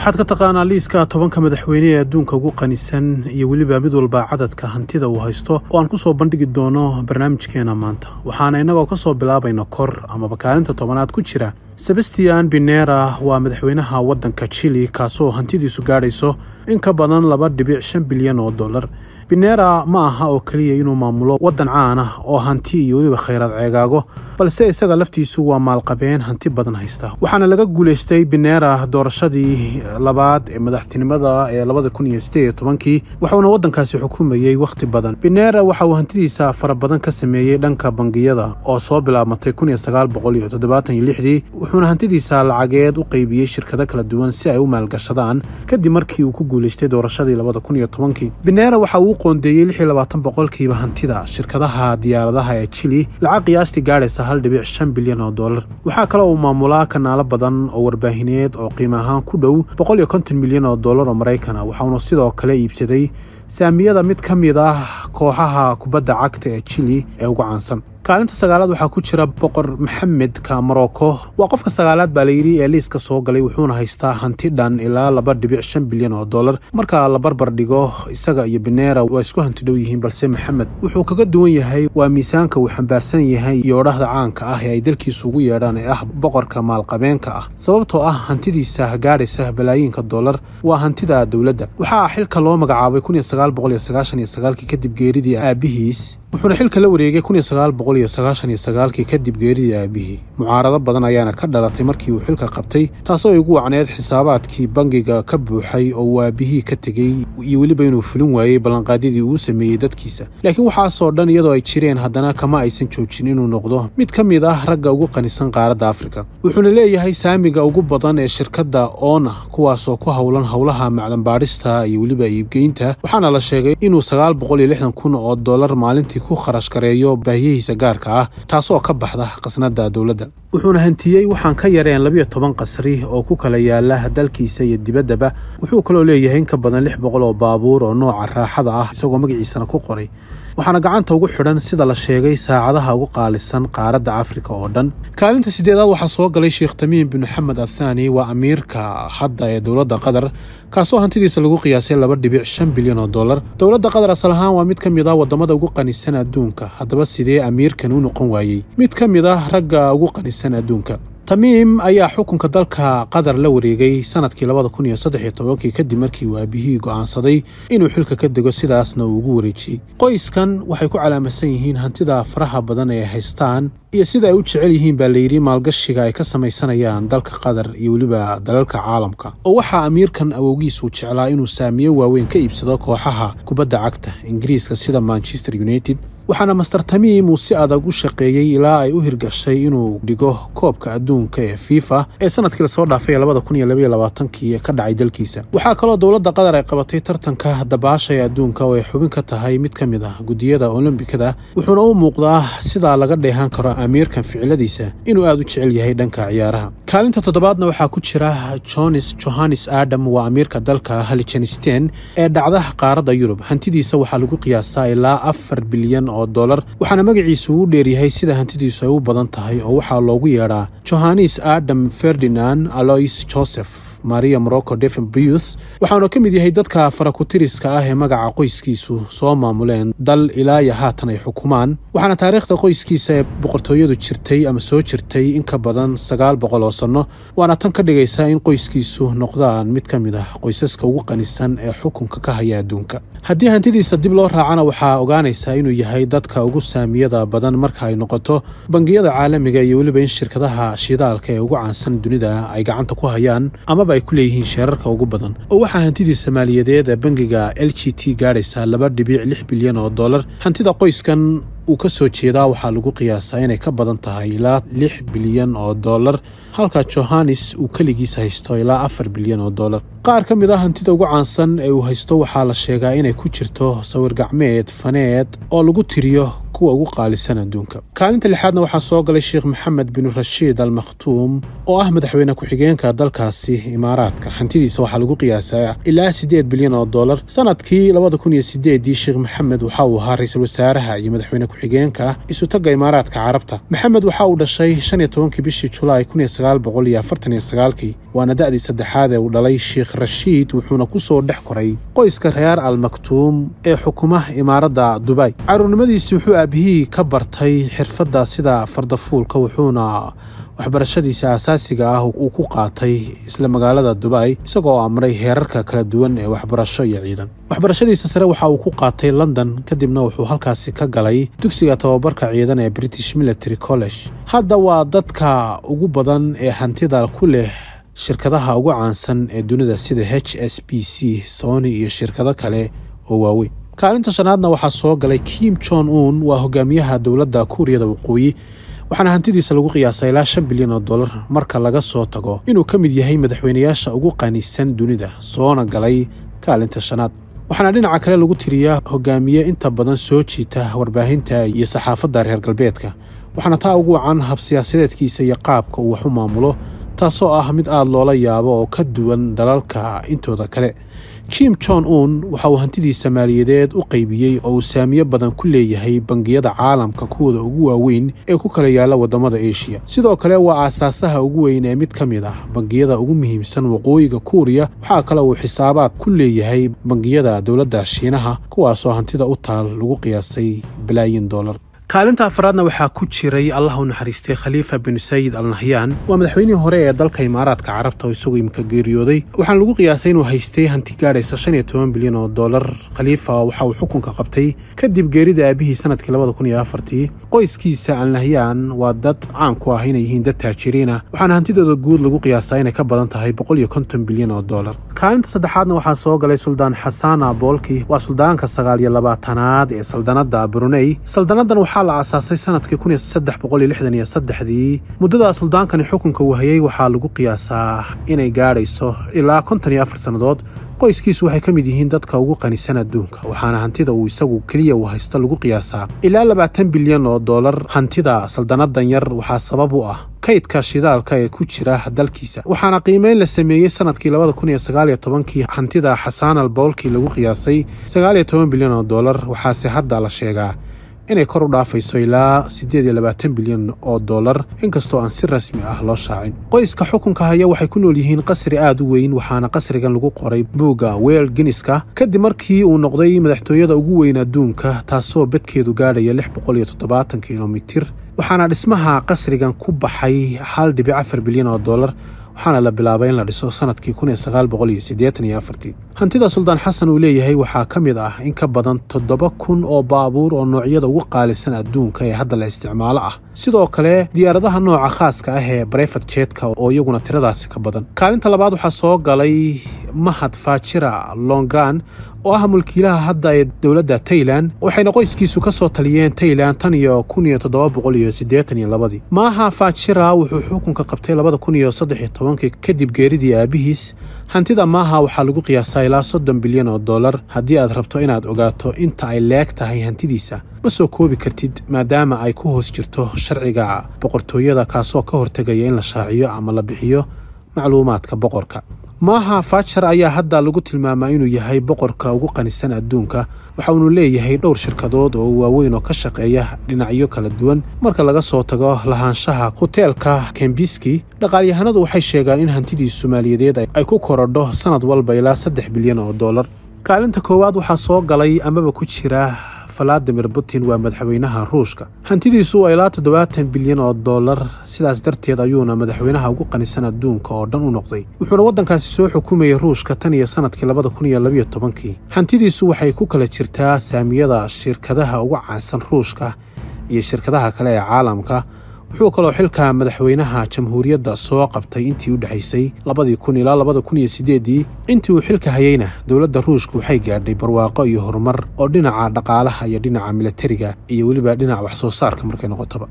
maxaad ka taqaanaa liiska tobanka madaxweyne ee adduunka ugu qanisan iyo weliba mid walba cadadka hantida uu haysto oo aan ku soo bandhigi doono barnaamijkeena maanta. Waxaana innagoo ka soo bilaabayna kor amaba kaalinta tobanaad ku jira sebastian binera waa madaxweynaha waddanka jili kaasoo hantidiisu gaadhayso in ka badan laba dhibic shan bilyan oo dollar. Binera ma aha oo keliya inuu maamulo waddan caan ah oo hanti iyo weliba khayraad ceegaago balse isaga laftiisu waa maalqabeen hanti badan haysta. Waxaana laga guulaystay binera doorashadii labaad ee madaxtinimada ee labada kun iyo sideed iyo tobankii waxuuna waddankaasi xukumayey wakhti badan. Binera waxa uu hantidiisa fara badan ka sameeyey dhanka bangiyada oo soo bilaabmatay kun iyo sagaal boqol iyo toddobaatan iyo lixdii wuxuuna hantidiisa lacageed u qeybiyey shirkado kala duwan si ay u maalgashadaan. Kadib markii uu ku guulaystay doorashadii labada kun iyo tobankii binera waxa uu qoondeeyey lix iyo labaatan boqolkiiba hantida shirkadaha diyaaradaha ee jili lacag qiyaastii gaadhaysa hal dhibic shan bilyan oo dollar. Waxaa kale uu maamulaa kanaalo badan oo warbaahineed oo qiimo ahaan ku dhow boqol iyo konton milyan oo dollar oo maraykan ah waxauna sidoo kale iibsaday saamiyada mid ka mid ah kooxaha kubadda cagta ee jili ee ugu caansan kaalinta sagaalaad waxaa ku jira boqor maxamedka morocco waa qofka sagaalaad baa layidhi ee liiska soo galay wuxuuna haystaa hanti dhan ilaa laba dhibic shan bilyan oo dollar. Marka la barbar dhigo isaga iyo binera waa isku hanti dhow yihiin balse maxamed wuxuu kaga duwan yahay waa miisaanka uu xambaarsan yahay iyo odhahda caanka ah ee ay dalkiisu ugu yeedhaan ee ah boqorka maalqabeenka ah. Sababtoo ah hantidiisa gaadhaysa balaayiinka dollar waa hantida dowladda. Waxaa xilka loo magacaabay kadib geeridii aabihiis wuxuuna xilka la wareegay sagaalkii kadib geeridii aabihii. Mucaarado badan ayaana ka dhalatay markii uu xilka qabtay taasoo igu wacneed xisaabaadkii bangiga ka buuxay oo uu aabihii ka tegey iyo weliba inuu fulin waayey ballanqaadyadii uu sameeyey dadkiisa. Laakiin waxaasoo dhan iyadoo ay jireen haddana kama aysan joojin inuu noqdo mid ka mid ah ragga ugu qanisan qaaradda afrika. Wuxuuna leeyahay saamiga ugu badan ee shirkadda oona kuwaasoo ku howlan howlaha macdanbaadhista iyo weliba iibgeynta waxaana la sheegay inuu kun oo dollar maalintii ku kharash gareeyo baahiyihiisa gaarka ah taasoo ka baxda khasnada dowladda. Wuxuuna hantiyey waxaan ka yareen labiyo toban qasri oo ku kala yaalla dalkiisa iyo dibaddaba. Wuxuu kaloo leeyahay in ka badan lix boqol oo baabuur oo nooca raaxada ah isagoo magaciisana ku qoray waxaana gacanta ugu xidhan sida la sheegay saacadaha ugu qaalisan qaaradda afrika oo dhan. Kaalinta sideedaad waxaa soo galay sheekh tamiim bin maxamed athani waa amiirka hadda ee dowladda qatar kaasoo hantidiisa lagu qiyaasay laba dhibic shan bilyan oo dollar. Dowladda qatar asal ahaan waa mid ka mid ah waddamada ugu qanisan adduunka haddaba sidee amiirkan u noqon waayey? Mid ka mid ah ragga ugu qanisan adduunka tamiim ayaa xukunka dalka qatar la wareegay sannadkii labada kun iyo saddex iyo tobankii kadib markii uu aabihii go'aansaday inuu xilka ka dego sidaasna uu ugu wareejiyey. Qoyskan waxay ku calaamadsan yihiin hantida faraha badan ee haystaan iyo sida ay u jecel yihiin baa layidhi maalgashiga ay ka samaysanayaan dalka qatar iyo weliba dalalka caalamka. Oo waxaa amiirkan awowgiis uu jeclaa inuu saamiyo waaweyn ka iibsado kooxaha kubadda cagta ingiriiska sida manchester united waxaana master tamiim uu si adag u shaqeeyey ilaa ay u hirgashay inuu dhigo koobka adduunka ee fifa ee sannadkii la soo dhaafay labaatankii ka dhacay dalkiisa. Waxaa kaloo dowladda qatar ay qabatay tartanka dabaasha ee adduunka oo ay xubin ka tahay mid ka mid ah guddiyada olombikada wuxuuna u muuqdaa sidaa laga dheehan karo amiirkan ficiladiisa inuu aad u jecel yahay dhanka ciyaaraha. Kaalinta toddobaadna waxaa ku jira jones johannes adam waa amiirka dalka halijanistan ee dhacda qaaradda yurub. Hantidiisa waxaa lagu qiyaasaa ilaa afar bilyan oo dollar waxaana magaciisu u dheeryahay sida hantidiisu ay u badan tahay oo waxaa loogu yeedhaa johannes adam ferdinand alois joseph maria morocco defen buyuth waxaanu ka mid yahay dadka farakutiriska ah ee magaca qoyskiisu soo maamuleen dal ilaa iyo haatan ay xukumaan waxaana taariikhda qoyskiisa ee boqortooyadu jirtay ama soo jirtay in ka badan sagaal boqol oo sanno waana tan ka dhigaysa in qoyskiisu noqdaan mid ka mid ah qoysaska ugu qanisan ee xukunka ka haya adduunka haddii hantidiisa dib loo raacana waxaa ogaanaysaa inuu yahay dadka ugu saamiyada badan marka ay noqoto bangiyada caalamiga iyo weliba in shirkadaha shidaalka ee ugu caansan dunida ay gacanta ku hayaan amaba ay ku leeyihiin sheerarka ugu badan. Oo waxaa hantidiisa maaliyadeed ee bangiga l g t gaadhaysaa laba dhibic lix bilyan oo dollar. Hantida qoyskan uu ka soo jeedaa waxaa lagu qiyaasaa inay ka badan tahay ilaa lix bilyan oo dollar halka johannes uu keligiis haysto ilaa afar bilyan oo dollar. Qaar ka mid ah hantida ugu caansan ee uu haysto waxaa la sheegaa inay ku jirto sawir gacmeed faneed oo lagu tiriyo kuwa ugu qaalisan adduunka. Kaalinta lixaadna waxaa soo galay sheekh maxamed bin rashiid al makhtuum oo ah madaxweyne ku-xigeenka dalkaasi imaaraadka. Hantidiisa waxaa lagu qiyaasaa ilaa siddeed bilyan oo dollar. Sanadkii labada kun iyo sideedii sheekh maxamed waxa uu ahaa ra'iisul wasaaraha iyo madaxweyne ku-xigeenka isutagga imaaraadka carabta. Maxamed waxa uu dhashay shan iyo tobankii bishii julaay kun iyo sagaal boqol iyo afartan iyo sagaalkii. Waana da'dii saddexaad ee uu dhalay sheekh rashiid wuxuuna ku soo dhex koray qoyska reer al maktuum ee xukuma imaaradda dubay caruurnimadiisii wuxuu aabihii ka bartay xirfadda sida fardafuulka wuxuuna waxbarashadiisa asaasiga ah uu ku qaatay isla magaalada dubay isagoo amray heerarka kala duwan ee waxbarasho iyo ciidan. Waxbarashadiisa sare waxa uu ku qaatay london kadibna wuxuu halkaasi ka galay dugsiga tababarka ciidan ee british military college. Hadda waa dadka ugu badan ee hantida ku leh shirkadaha ugu caansan ee dunida sida h s b c sony iyo shirkado kale oo waaweyn kaalinta shanaadna waxaa soo galay kim jon un waa hogaamiyaha dowladda kuuriyada waqooyi waxaana hantidiisa lagu qiyaasaa ilaa shan bilyan oo dollar marka laga soo tago inuu ka mid yahay madaxweynayaasha ugu qanisan dunida soona galay kaalinta shanaad. Waxaana dhinaca kale lagu tiriyaa hogaamiye inta badan soo jiita warbaahinta iyo saxaafadda reer galbeedka waxaana taa ugu wacan habsiyaasadeedkiisa iyo qaabka uu wax u maamulo taasoo ah mid aada loola yaabo oo ka duwan dalalka intooda kale. Kim jon un waxa uu hantidiisa maaliyadeed u qaybiyey oo uu saamiyo badan ku leeyahay bangiyada caalamka kuwooda ugu waaweyn ee ku kala yaalla waddamada eshiya sidoo kale waa aasaasaha ugu weyn ee mid ka mid ah bangiyada ugu muhiimsan waqooyiga kuuriya. Waxaa kale uu xisaabaad ku leeyahay bangiyada dowladda shiinaha kuwaasoo hantida u taal lagu qiyaasay balaayin dollar kaalinta afaraadna waxaa ku jiray allah u naxariistay khaliifa bin sayid al nahyaan waa madaxweynihii hore ee dalka imaaraadka carabta oo isagoo imika geeriyooday. Waxaana lagu qiyaasay inuu haystay hanti gaadhaysa shan iyo toban bilyan oo dollar. Khaliifa waxa uu xukunka qabtay. Kadib geerida aabihii sannadkii labada kun iyo afartii qoyskiisa al nahyaan waa dad caan ku ah inay yihiin dad taajiriina waxaana hantidooda guud lagu qiyaasaa inay ka badan tahay boqol iyo konton bilyan oo dollar. Kaalinta saddexaadna waxaa soo galay suldaan xasana boolki waa suldaanka sagaal iyo labaatanaad ee saldanadda bruney saldanadan waxaa la aasaasay sannadkii kun iyo saddex boqol iyo lixdan iyo saddexdii. Muddada suldaankani xukunka wahayey waxaa lagu qiyaasaa inay gaadhayso ilaa konton iyo afar sannadood. Qoyskiisu waxay ka mid yihiin dadka ugu qanisan adduunka waxaana hantida uu isagu keliya uu haysta lagu qiyaasaa ilaa labaatan bilyan oo dollar. Hantida saldanadan yar waxaa sabab u ah kaydka shidaalka ee ku jira dalkiisa waxaana qiimeyn la sameeyey sannadkii tobankii. Hantida xasaanal boolkii lagu qiyaasay bilyan oo dollar waxaase hadda la sheegaa inay kor u dhaafayso ilaa siddeed iyo labaatan bilyan oo dollar inkastoo aan si rasmi ah loo shaacin. Qoyska xukunka haya waxay ku nool yihiin qasri aad u weyn waxaana qasrigan lagu qoray buugga weel giniska kadib markii uu noqday madaxtooyada ugu weyn adduunka taasoo bedkeedu gaadhaya lix boqol iyo toddobaatan kilomitir waxaana dhismaha qasrigan ku baxay hal dhibic afar bilyan oo dollar waxaana la bilaabay in la dhiso sannadkii hantida suldaan xasan uu leeyahay waxaa ka mid ah in ka badan toddoba kun oo baabuur oo noocyada ugu qaalisan adduunka ee hadda la isticmaalo ah. Sidoo kale diyaaradaha nooca khaaska ah ee brefat jetka oo iyaguna tiradaasi ka badan. Kaalinta labaad waxaa soo galay mahad faajira longran oo ah mulkiilaha hadda ee dowladda tailan waxayna qoyskiisu ka soo taliyeen tailan tan iyo kun iyo toddoba boqol iyo siddeetan iyo labadii maaha faajira wuxuu xukunka qabtay labada kun iyo saddex iyo tobankii kadib geeridii aabihiis. Hantida maaha waxaa lagu qiyaasaa ilaa soddon bilyan oo dollar. Haddii aad rabto inaad ogaato inta ay leeg tahay hantidiisa ma soo koobi kartid maadaama ay ku hoos jirto sharciga boqortooyada kaasoo ka hortegaya in la shaaciyo ama la bixiyo macluumaadka boqorka maaha fajar ayaa hadda lagu tilmaamaa inuu yahay boqorka ugu qanisan adduunka waxa uunu leeyahay dhowr shirkadood oo waaweyn oo ka shaqeeya dhinacyo kala duwan. Marka laga soo tago lahaanshaha hoteelka kembiski dhaqaalyahanadu waxay sheegaan in hantidii soomaaliyadeed ay ku korodho sannad walba ilaa saddex bilyan oo dollar. Kaalinta koowaad waxaa soo galay amaba ku jira valadimir putin waa madaxweynaha ruushka. Hantidiisu waa ilaa toddobaatan bilyan oo dollar sidaas darteed ayuuna madaxweynaha ugu qanisan adduunka oo dhan u noqday. Wuxuuna waddankaasi soo xukumayay ruushka tan iyo sannadkii labada kun iyo labiyo tobankii. Hantidiisu waxay ku kala jirtaa saamiyada shirkadaha ugu caansan ruushka iyo shirkadaha kale ee caalamka wuxuu kaloo xilka madaxweynaha jamhuuriyadda soo qabtay intii u dhexaysay labadii kun ilaa labada kun iyo siddeeddii intii uu xilka hayeyna dowladda ruushka waxay gaadhay barwaaqo iyo horumar oo dhinaca dhaqaalaha iyo dhinaca milatariga iyo weliba dhinaca wax soo saarka markay noqotoba